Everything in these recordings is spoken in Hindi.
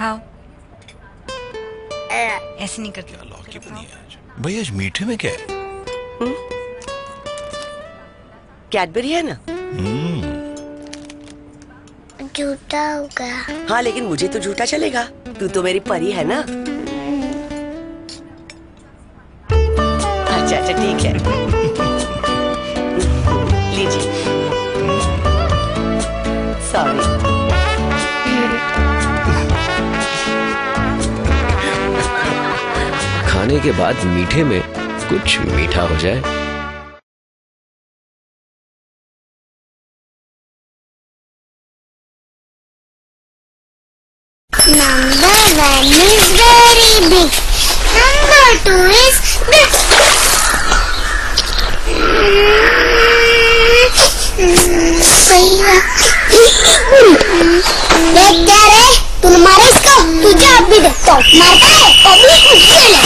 खाओ। ऐसे नहीं करती। लौकी बनी है आज? भाई आज मीठे में क्या है? कैडबरी है ना? झूठा होगा। हाँ लेकिन मुझे तो झूठा चलेगा। तू तो मेरी परी है ना? अच्छा अच्छा ठीक है। लीजिए। सॉरी खाने के बाद मीठे में कुछ मीठा हो जाए नंबर देख जा तुम्हारे हूँ मारता है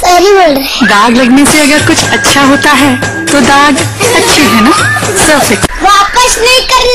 सॉरी बोल दाग लगने से अगर कुछ अच्छा होता है तो दाग अच्छे है ना? सर्फिक वापस नहीं करना।